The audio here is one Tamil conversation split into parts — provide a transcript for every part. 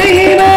नहीं ना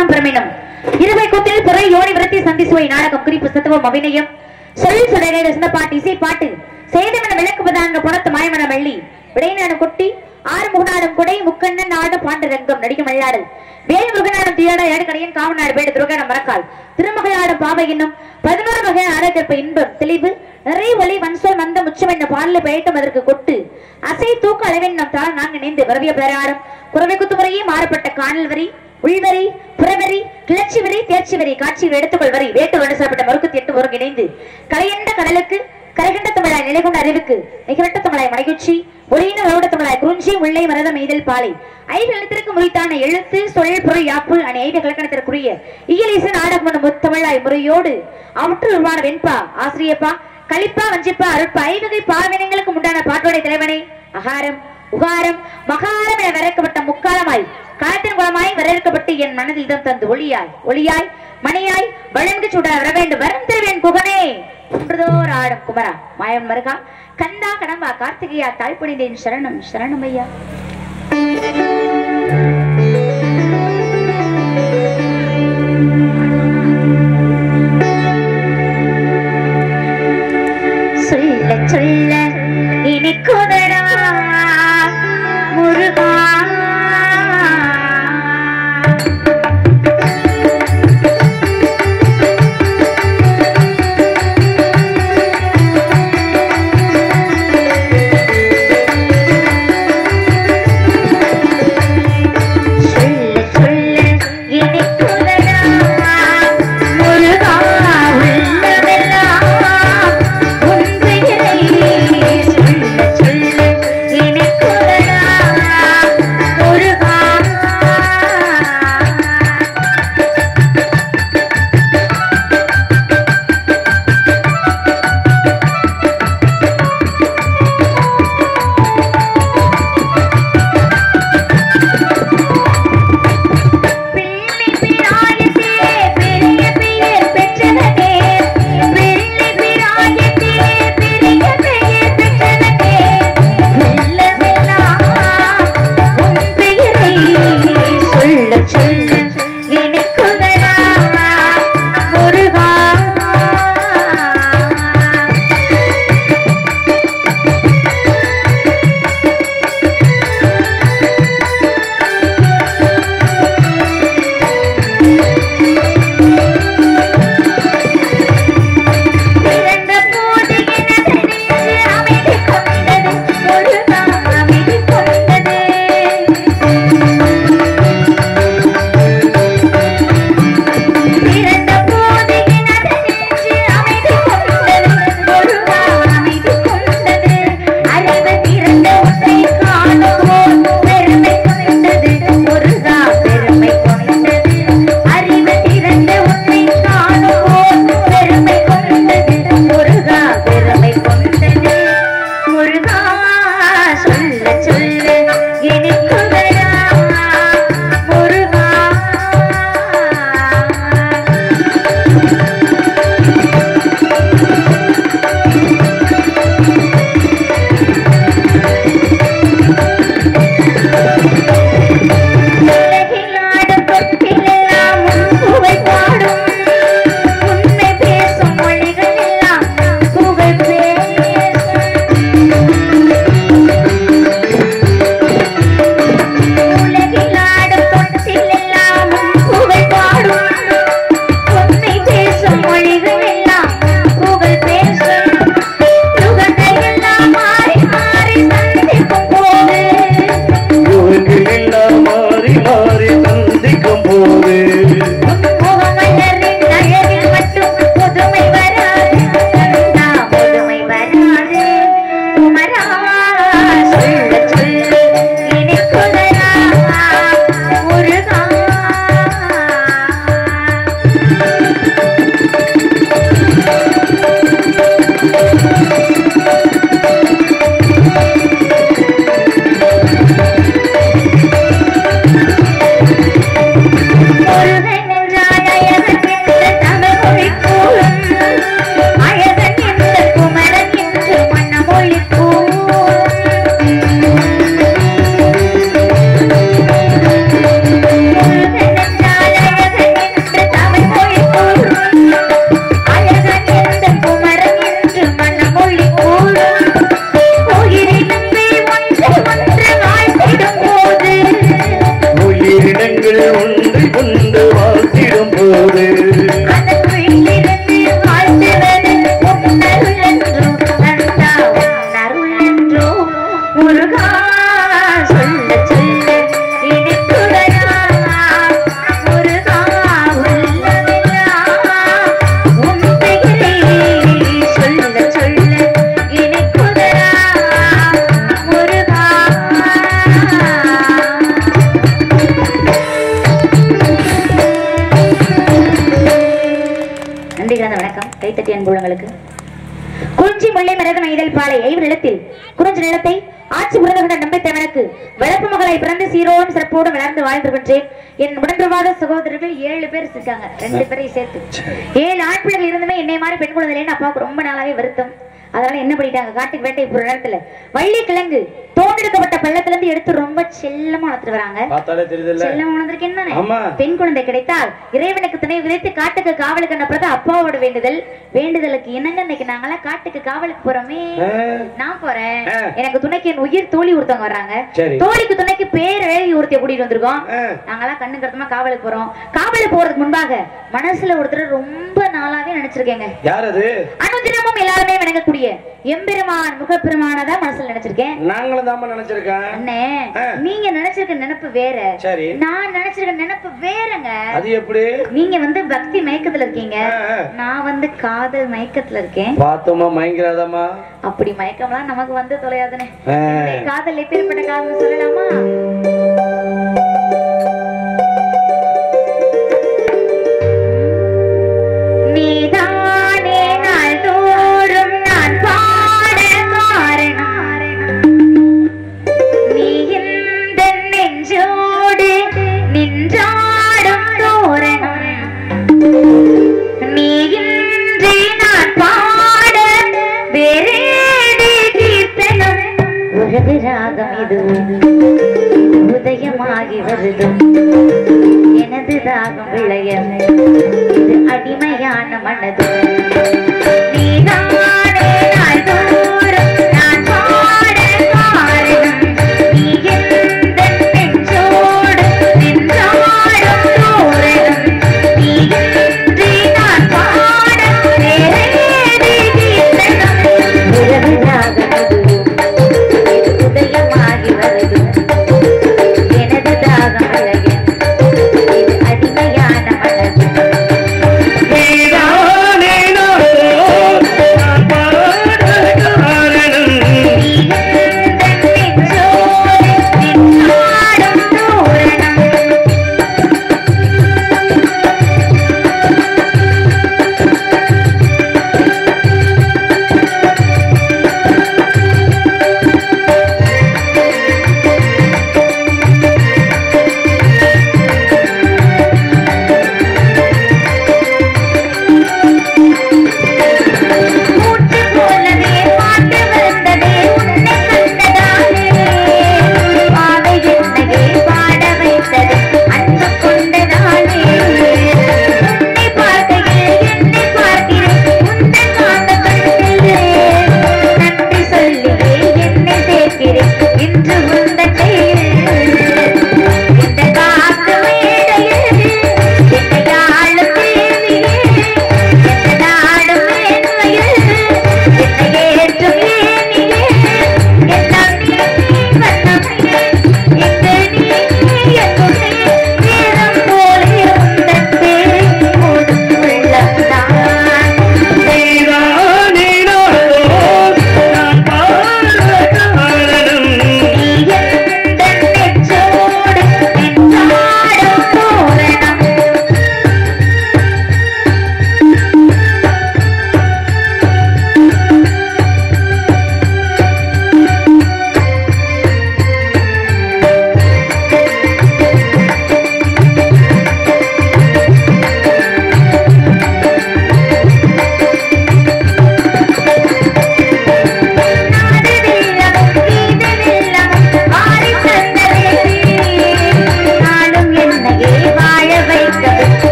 அகம்பிரமினம் இருவை கூத்தில் புறை யோனி விரத்தி சந்திசுவை நாடகம். குறிப்பு சத்துவம் அபிநயம் சொல் சுடரேட பாட்டு இசை பாட்டு. சேதமென விளக்குவதாங்க புறத்து மாயமன வள்ளி விடைநாடு குட்டி ஆறு முகநாடும் குடை முக்கண்ணன் நாடு பாண்டுரங்கம். நடிக்கும் வெள்ளாடல் வேல் முருகநாடும் தீராட ஏடுகடையன் காவநாடு வேடு துருகாடம் மறக்கால் திருமகையாடும் பாவை என்னும் பதினோரு வகையான ஆரோக்கியப்ப இன்பம். தெளிவு நிறைய ஒளி வன்சொல் மந்த முச்சம் என்ன பாலில் பெயட்டும் அதற்கு கொட்டு. அசை தூக்க அளவின் நம் தாள் நாங்க இணைந்து. வரவிய பேராடும் குறவை குத்துமுறையே மாறப்பட்ட காணல் வரி. உள்வரி புறவரி கிளர்ச்சி வரி தேர்ச்சி வரி காட்சியில் எடுத்துக்கொள் வரி வேட்டு வண்டசப்பட்ட மறுக்கு எட்டு ஒருங்கிணைந்து. கலையண்ட கடலுக்கு கரைகண்ட தமிழாய் நிலை கொண்ட அறிவுக்கு நிகரட்ட தமிழாய் மலைக்குச்சி ஒளியின உறவிட தமிழாய் குறிஞ்சி முல்லை மரதம் எய்தல் பாலை. ஐந்து எழுத்திற்கு முறித்தான எழுத்து சொல் பொருள் யாப்பு அணி ஐந்து கலக்கணத்திற்குரிய இயலிசன் நாடகம் முத்தமிழாய் முறையோடு அவற்று உருவான வெண்பா ஆசிரியப்பா கலிப்பா வஞ்சிப்பா அருட்பா ஐவகை பாவினங்களுக்கு உண்டான பாட்டோடைய தலைவனே அகாரம். உகாரம் மகாரம் என வரைக்கப்பட்ட முக்காலமாய் காலத்தின் குளமாய் வரையறுக்கப்பட்டு என் மனதில் இதம் தந்து ஒளியாய் ஒளியாய் மணியாய் வழங்கு சுட வர வேண்டும். வரம் தருவேன் குகனே குன்றதோர் ஆடும் குமரா. மாயம் மருகா. கந்தா கடம்பா கார்த்திகையா தாய்ப்பணிந்தேன் சரணம் சரணம் சீரோடும் சிறப்போடும் வளர்ந்து வாழ்ந்திருக்கின்றேன். என் உடன்பிரவாத சகோதரர்கள் ஏழு பேர் இருக்காங்க ரெண்டு பேரையும் சேர்த்து. ஏழு ஆண் பிள்ளைகள் இருந்துமே என்னை மாதிரி பெண் குழந்தைன்னு அப்பாவுக்கு ரொம்ப நாளாவே வருத்தம். அதனால என்ன பண்ணிட்டாங்க? காட்டுக்கு வேட்டை போற நேரத்துல வள்ளி கிழங்கு தோண்டெடுக்கப்பட்ட பள்ளத்துல இருந்து எடுத்து ரொம்ப செல்லமா வளர்த்துட்டு வராங்க. செல்லம் உணர்ந்திருக்கேன் தானே? பெண் குழந்தை கிடைத்தால் இறைவனுக்கு துணை விதைத்து காட்டுக்கு காவலுக்கு அனுப்புறது அப்பாவோட வேண்டுதல். வேண்டுதலுக்கு இணங்க இன்னைக்கு நாங்களாம் காட்டுக்கு காவலுக்கு போறோமே. நான் போறேன். எனக்கு துணைக்கு என் உயிர் தோழி ஒருத்தவங்க வர்றாங்க. தோழிக்கு துணைக்கு பேர் எழுதி ஒருத்தைய கூட்டிட்டு வந்திருக்கோம். நாங்களாம் கண்ணு கருத்தமா காவலுக்கு போறோம். காவலுக்கு போறதுக்கு முன்பாக மனசுல ஒருத்தர் ரொம்ப நாளாவே நினைச்சிருக்கேங்க. யார் அது? அனுதினமும் எல்லாருமே வணங்கக்கூடிய எம்பெருமான் முகப்பெருமானதான் மனசுல நினைச்சிருக்கேன். நாங்களும் தாம நினைச்சிருக்கேன் அண்ணே. நீங்க நினைச்சிருக்க நினைப்பு வேற. சரி. நான் நினைச்சிருக்க நினைப்பு வேறங்க. அது எப்படி? நீங்க வந்து பக்தி மயக்கத்துல இருக்கீங்க. நான் வந்து காதல் மயக்கத்துல இருக்கேன். பார்த்தோமா மயங்கிறாதாமா அப்படி மயக்கம்லாம் நமக்கு வந்து தொலையாதுனே ஆ. என்னுடைய காதல் எப்பேற்பட்ட காதல் சொல்லலாமா? உலகு ராகம் இது உதயமாகி வருது எனது தாகம் விளைய இது அடிமையான மனது.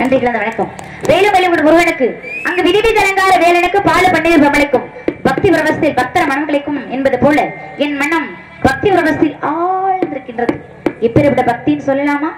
நன்றிகள் வணக்கம். வேலும் வேலும் ஒரு முருகனுக்கு அங்கு விதிவி கலங்கார வேலனுக்கு பால பன்னீர் பமலுக்கும் பக்தி பிரபஸ்தில் பக்தர மனங்களுக்கும் என்பது போல என் மனம் பக்தி பிரபஸ்தில் ஆழ்ந்திருக்கின்றது. இப்பேற்பட்ட பக்தின்னு சொல்லலாமா?